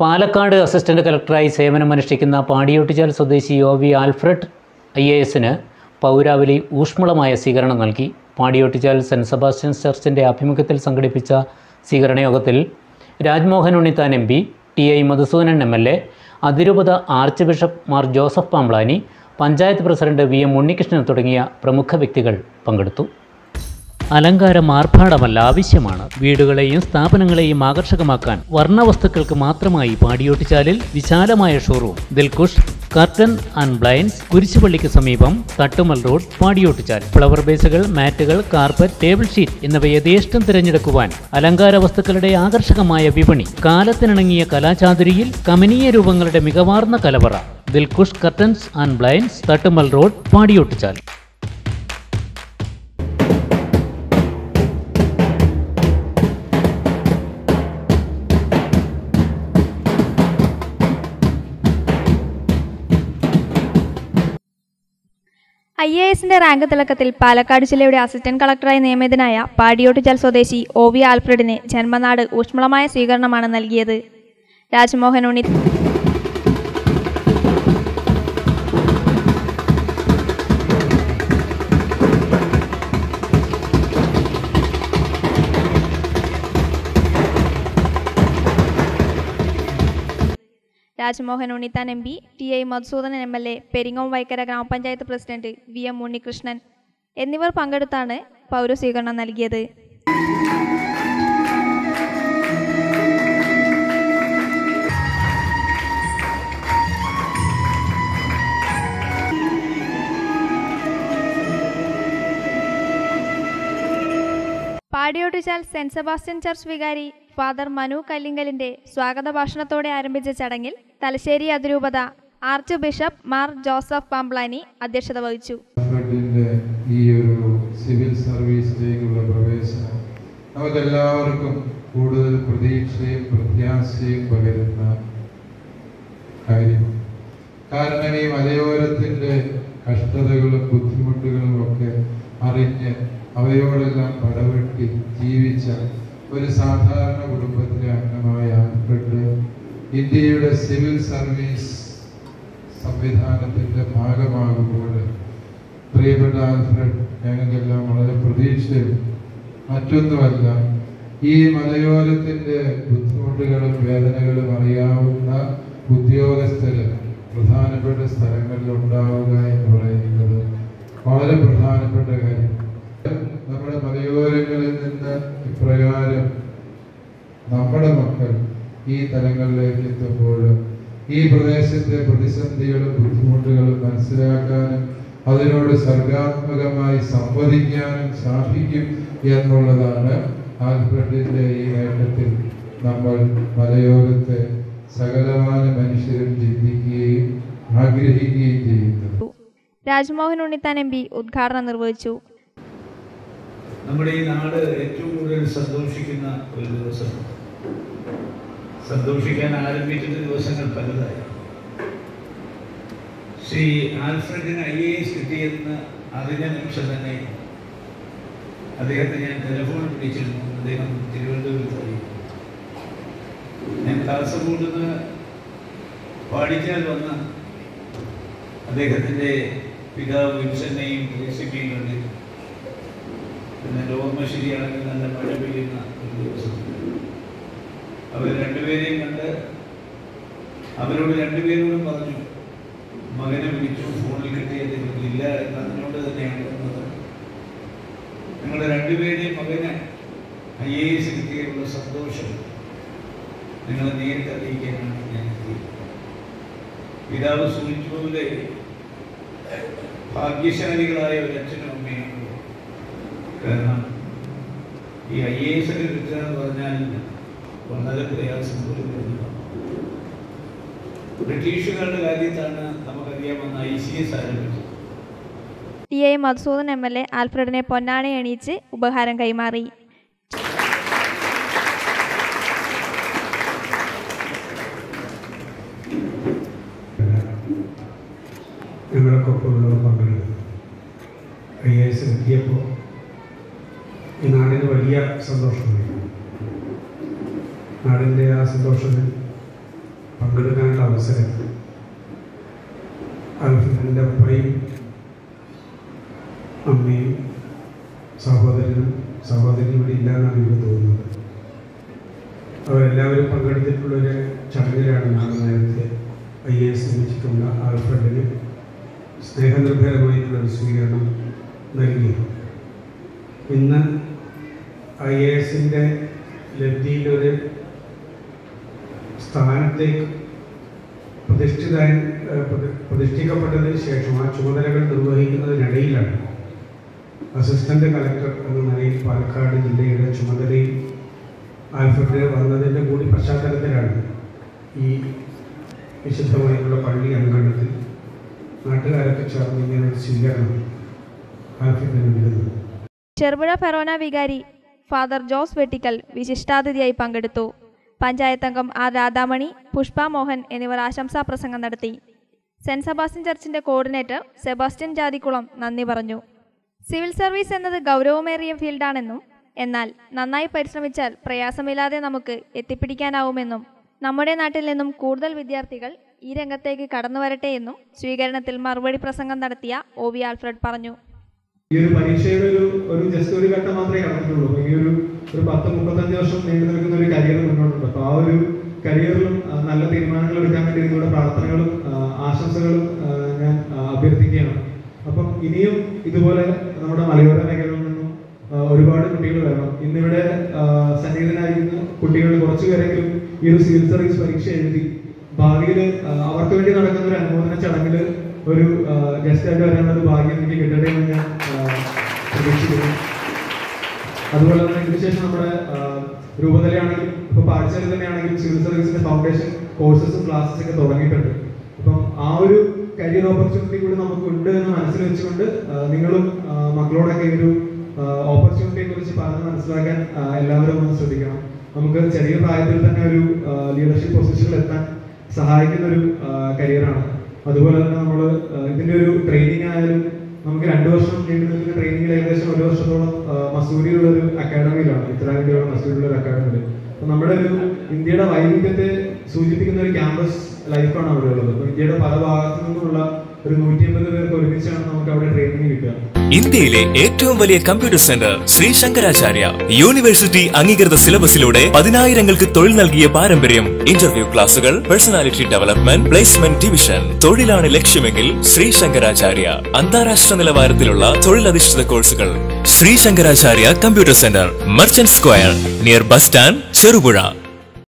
Palakkad assistant കലക്ടറായി സേവനമനുഷ്ഠിക്കുന്ന പാടിയോട്ടിച്ചാൽ സ്വദേശി O V Alfred I A എസിന് പൗരാവലി ഊഷ്മളമായ സ്വീകരണം നൽകി. പാടിയോട്ടിച്ചാൽ സെന്റ് സെബാസ്റ്റ്യൻസ് ചർച്ചിന്റെ ആഭിമുഖ്യത്തിൽ സംഘടിപ്പിച്ച സ്വീകരണ യോഗത്തിൽ Rajmohan Unnithan M P T I Madhusoodanan M L A അതിരൂപത archbishop Mar Joseph Pamplany panchayat president V M Unnikrishnan തുടങ്ങിയ പ്രമുഖ വ്യക്തികൾ പങ്കെടുത്തു. അലങ്കാരം ആർഭാടമല്ല ആവശ്യമാണ്. വീടുകളെയും സ്ഥാപനങ്ങളെയും ആകർഷകമാക്കാൻ വർണവസ്തുക്കൾക്ക് മാത്രമായി പാടിയോട്ടിച്ചാലിൽ വിശാലമായ showroom. Dilkush curtain and blinds കുരിശുപള്ളിക്ക് സമീപം തട്ടുമൽ റോഡ് പാടിയോട്ടിച്ചാൽ. ഫ്ലവർ ബേസുകൾ മാറ്റുകൾ കാർപ്പറ്റ് ടേബിൾ ഷീറ്റ് എന്നിവ യഥേഷ്ടം തിരഞ്ഞെടുക്കുവാൻ അലങ്കാര വസ്തുക്കളുടെ ആകർഷകമായ വിപണി. കാലത്തിനിണങ്ങിയ കലാചാതുരിയിൽ കമനീയ രൂപങ്ങളുടെ മികവാർന്ന കലവറ. Dilkush curtains and blinds Thattummal road Padiyottichal. I A എസിന്റെ റാങ്ക് തിളക്കത്തിൽ പാലക്കാട് ജില്ലയുടെ അസിസ്റ്റന്റ് കളക്ടറായി നിയമിതനായ പാടിയോട്ടുചാൽ സ്വദേശി ഒ വി ആൽഫ്രഡിന് ജന്മനാട് ഊഷ്മളമായ സ്വീകരണമാണ് നൽകിയത്. Rajmohan Unni Rajmohan Unnithan M P T I Madhusoodanan M L A Peringome Vaikkara ഗ്രാമപഞ്ചായത്ത് പ്രസിഡന്റ് വി എം ഉണ്ണികൃഷ്ണൻ എന്നിവർ പങ്കെടുത്താണ് പൗരസ്വീകരണം നൽകിയത്. പാടിയോട്ടുചാൽ സെന്റ് സെബാസ്റ്റ്യൻ ചർച്ച് വികാരി ഫാദർ മനു കല്ലിങ്കലിന്റെ സ്വാഗത ഭാഷണത്തോടെ ആരംഭിച്ച ചടങ്ങിൽ തലശ്ശേരി അതിരൂപത archbishop Mar Joseph Pamplany അധ്യക്ഷത വഹിച്ചു. ഈ ഒരു സിവിൽ സർവീസിലേക്കുള്ള പ്രവേശനം നമുക്കെല്ലാവർക്കും കൂടുതൽ പ്രതീക്ഷയും പ്രത്യാശയും പകരുന്ന കാര്യം. കാരണം ഈ മലയോരത്തിന്റെ കഷ്ടതകളും ബുദ്ധിമുട്ടുകളും ഒക്കെ അറിഞ്ഞ് അവയോടെല്ലാം പടവെട്ടി ജീവിച്ച ഒരു സാധാരണ കുടുംബത്തിലെ അംഗമായ ഇന്ത്യയുടെ സിവിൽ സർവീസ് സംവിധാനത്തിന്റെ ഭാഗമാകുമ്പോൾ പ്രിയപ്പെട്ട ആൽഫ്രഡ് ഞങ്ങൾക്കെല്ലാം വളരെ പ്രതീക്ഷയും മറ്റൊന്നുമല്ല ഈ മലയോരത്തിന്റെ ബുദ്ധിമുട്ടുകളും വേദനകളും അറിയാവുന്ന ഉദ്യോഗസ്ഥര് പ്രധാനപ്പെട്ട സ്ഥലങ്ങളിൽ ഉണ്ടാവുക എന്ന് പറയുന്നത് വളരെ പ്രധാനപ്പെട്ട കാര്യം. നമ്മുടെ മലയോരങ്ങളിൽ നിന്ന് ഇപ്രകാരം നമ്മുടെ മക്കൾ ഈ തലങ്ങളിലേക്ക് എത്തുമ്പോൾ ഈ പ്രദേശത്തെ പ്രതിസന്ധികളും ബുദ്ധിമുട്ടുകളും മനസ്സിലാക്കാനും അതിനോട് സർഗാത്മകമായി സംവദിക്കാനും സാധിക്കും എന്നുള്ളതാണ് ആൽഫ്രഡിന്റെ ഈ നേട്ടത്തിൽ നമ്മൾ മലയോരത്തെ സകലമായ മനുഷ്യരും ചിന്തിക്കുകയും ആഗ്രഹിക്കുകയും ചെയ്യുന്നത്. രാജ്മോഹൻ ഉണ്ണിത്താൻ എം പി ഉദ്ഘാടനം നിർവഹിച്ചു. നമ്മുടെ ഈ നാട് ഏറ്റവും കൂടുതൽ സന്തോഷിക്കുന്ന ഒരു ദിവസം സന്തോഷിക്കാൻ ആരംഭിക്കുന്ന ദിവസങ്ങൾ പലതായി. ശ്രീ ആൽഫ്രഡിന് ഐ എ എസ് കിട്ടിയെന്ന് അറിഞ്ഞ നിമിഷം തന്നെ അദ്ദേഹത്തെ ഞാൻ ടെലിഫോൺ വിളിച്ചിരുന്നു. അദ്ദേഹം തിരുവനന്തപുരത്ത് പോയി ഞാൻ കാസർഗോഡ് നിന്ന് പാടിച്ചാൽ വന്ന അദ്ദേഹത്തിന്റെ പിതാവ് വിൻസനെയും റെസിപ്പിയും കണ്ട് പിന്നെ എന്റെ ശരിയാണെങ്കിൽ നല്ല മഴ പെയ്യുന്ന ഒരു ദിവസം. അവർ രണ്ടുപേരെയും കണ്ട് അവരോട് രണ്ടുപേരോടും പറഞ്ഞു മകനെ വിളിച്ചു ഫോണിൽ കിട്ടിയത് ഇല്ല എന്നതിനോട് തന്നെയാണ് വന്നത് നിങ്ങളുടെ രണ്ടുപേരുടെയും മകന് ഐ എ എസ് കിട്ടിയുള്ള സന്തോഷം നിങ്ങൾ നേരിട്ട് അറിയിക്കാനാണ് ഞാൻ എത്തിയത് പിതാവ് സൂചിച്ചതുപോലെ ഭാഗ്യശാലികളായ ഒരു അച്ഛനും കാരണം ഈ ഐ എ എസ് ഒക്കെ കിട്ടുക എന്ന് പറഞ്ഞാൽ വളരെ പ്രയാസം വരുന്നതാണ് ബ്രിട്ടീഷുകാരുടെ കാര്യത്താണ് നമുക്കറിയാമെന്ന് ഐ സി എസ് ആരംഭിച്ചത്. T I Madhusudan M L A ആൽഫ്രഡിനെ പൊന്നാണി അണിയിച്ച് ഉപഹാരം കൈമാറി. ഞങ്ങൾക്കൊപ്പമുള്ളവർ പങ്കെടുത്തു ഐ എ എസ് എത്തിയപ്പോൾ ഈ നാടിന് വലിയ സന്തോഷമായി നാടിന്റെ ആ സന്തോഷത്തിൽ പങ്കെടുക്കാനുള്ള അവസരം. അൽഫിന്റെ അപ്പയും അമ്മയും സഹോദരനും സഹോദരിയും ഇവിടെ ഇല്ലാന്നാണ് എനിക്ക് തോന്നുന്നത്. അവരെല്ലാവരും പങ്കെടുത്തിട്ടുള്ളൊരു ചടങ്ങിലാണ് നാളെ നേരത്തെ ഐ എ എസ് നിയമിച്ചിട്ടുള്ള ആൽഫ്രഡിന് സ്നേഹനിർഭരമായിട്ടുള്ള ഒരു സ്വീകരണം നൽകി ഇന്ന് ഐ എ എസിന്റെ ലബ്ധിയിലൊരു സ്ഥാനത്തേക്ക് പ്രതിഷ്ഠിത പ്രതിഷ്ഠിക്കപ്പെട്ടതിന് ശേഷം ആ ചുമതലകൾ നിർവഹിക്കുന്നതിനിടയിലാണ് അസിസ്റ്റന്റ് കളക്ടർ എന്ന നിലയിൽ പാലക്കാട് ജില്ലയുടെ ചുമതലയിൽ ആൽഫ്രഡ് വന്നതിന്റെ കൂടി പശ്ചാത്തലത്തിലാണ് ഈ വിശുദ്ധമായിട്ടുള്ള പള്ളി അങ്കണത്തിൽ നാട്ടുകാരൊക്കെ ചേർന്ന് ഇങ്ങനെ ഒരു സ്വീകരണം ആൽഫ്രഡിന് വരുന്നത് ചെറുപുഴ ഫെറോന വികാരി ഫാദർ ജോസ് വെട്ടിക്കൽ വിശിഷ്ടാതിഥിയായി പങ്കെടുത്തു. പഞ്ചായത്തംഗം ആർ രാധാമണി പുഷ്പ മോഹൻ എന്നിവർ ആശംസാ പ്രസംഗം നടത്തി. സെന്റ് സെബാസ്റ്റ്യൻ ചർച്ചിന്റെ കോർഡിനേറ്റർ സെബാസ്റ്റ്യൻ ജാതിക്കുളം നന്ദി പറഞ്ഞു. സിവിൽ സർവീസ് എന്നത് ഗൗരവമേറിയ ഫീൽഡാണെന്നും എന്നാൽ നന്നായി പരിശ്രമിച്ചാൽ പ്രയാസമില്ലാതെ നമുക്ക് എത്തിപ്പിടിക്കാനാവുമെന്നും നമ്മുടെ നാട്ടിൽ നിന്നും കൂടുതൽ വിദ്യാർത്ഥികൾ ഈ രംഗത്തേക്ക് കടന്നു വരട്ടെ എന്നും സ്വീകരണത്തിൽ മറുപടി പ്രസംഗം നടത്തിയ ഒ വി ആൽഫ്രഡ് പറഞ്ഞു. ഈ ഒരു പരീക്ഷയുടെ ഒരു ഒരു ജസ്റ്റ് ഒരു ഘട്ടം മാത്രമേ കടന്നിട്ടുള്ളൂ ഈ ഒരു ഒരു പത്ത് മുപ്പത്തഞ്ച് വർഷം നീണ്ടു നിൽക്കുന്ന ഒരു കരിയർ മുന്നോട്ടുണ്ട്. അപ്പൊ ആ ഒരു കരിയറിലും നല്ല തീരുമാനങ്ങൾ എടുക്കാൻ വേണ്ടി നിങ്ങളുടെ പ്രാർത്ഥനകളും ആശംസകളും ഞാൻ അഭ്യർത്ഥിക്കുകയാണ്. അപ്പം ഇനിയും ഇതുപോലെ നമ്മുടെ മലയോര മേഖലയിൽ നിന്നും ഒരുപാട് കുട്ടികൾ വരണം. ഇന്നിവിടെ സന്നിഹിതനായിരുന്ന കുട്ടികൾ കുറച്ചു പേരെങ്കിലും ഈ ഒരു സിവിൽ സർവീസ് പരീക്ഷ എഴുതി ഭാവിയിൽ അവർക്ക് വേണ്ടി നടക്കുന്ന ഒരു അനുമോദന ചടങ്ങിൽ ഒരു ഗസ്റ്റ് ആയിട്ട് വരാനുള്ള ഒരു ഭാഗ്യം എനിക്ക് കിട്ടട്ടെ എന്ന് ഞാൻ പ്രതീക്ഷിക്കുന്നു. അതുപോലെ തന്നെ ഇതിനുശേഷം നമ്മുടെ രൂപതലയാണെങ്കിലും ഇപ്പൊ പാഠശാല തന്നെയാണെങ്കിലും സിവിൽ സർവീസിന്റെ ഫൗണ്ടേഷൻ കോഴ്സസും ക്ലാസ്സസ് ഒക്കെ തുടങ്ങിയിട്ടുണ്ട്. അപ്പം ആ ഒരു കരിയർ ഓപ്പർച്യൂണിറ്റി കൂടി നമുക്ക് ഉണ്ട് എന്ന് മനസ്സിൽ വെച്ചുകൊണ്ട് നിങ്ങളും മക്കളോടൊക്കെ ഒരു ഓപ്പർച്യൂണിറ്റിയെ കുറിച്ച് പറഞ്ഞ് മനസ്സിലാക്കാൻ എല്ലാവരും ഒന്ന് ശ്രദ്ധിക്കണം. നമുക്ക് ചെറിയ പ്രായത്തിൽ തന്നെ ഒരു ലീഡർഷിപ്പ് പൊസിഷനിൽ എത്താൻ സഹായിക്കുന്ന ഒരു കരിയറാണ് അതുപോലെ തന്നെ നമ്മൾ ഇതിന്റെ ഒരു ട്രെയിനിങ് ആയാലും നമുക്ക് രണ്ടു വർഷം നീണ്ടു നിൽക്കുന്ന ട്രെയിനിങ്ങിൽ ഏകദേശം ഒരു വർഷത്തോളം മസൂരിയുള്ള ഒരു അക്കാഡമിയിലാണ് ഉത്തരാഖണ്ഡിലുള്ള മസൂരിയുള്ള ഒരു അക്കാഡമിയിൽ അപ്പൊ നമ്മുടെ ഒരു ഇന്ത്യയുടെ വൈവിധ്യത്തെ സൂചിപ്പിക്കുന്ന ഒരു ക്യാമ്പസ് ലൈഫാണ് അവിടെ ഉള്ളത്. ഇന്ത്യയുടെ പല ഭാഗത്തു നിന്നുള്ള അവിടെ ഇന്ത്യയിലെ ഏറ്റവും വലിയ computer centre Shri Shankaracharya. University അംഗീകൃത സിലബസിലൂടെ പതിനായിരങ്ങൾക്ക് തൊഴിൽ നൽകിയ പാരമ്പര്യം ഇന്റർവ്യൂ ക്ലാസുകൾ പേഴ്സണാലിറ്റി ഡെവലപ്മെന്റ് പ്ലേസ്മെന്റ് ഡിവിഷൻ തൊഴിലാണ് ലക്ഷ്യമെങ്കിൽ ശ്രീ ശങ്കരാചാര്യ. അന്താരാഷ്ട്ര നിലവാരത്തിലുള്ള തൊഴിലധിഷ്ഠിത കോഴ്സുകൾ Shri Shankaracharya computer centre merchant square near bus stand Cherupuzha.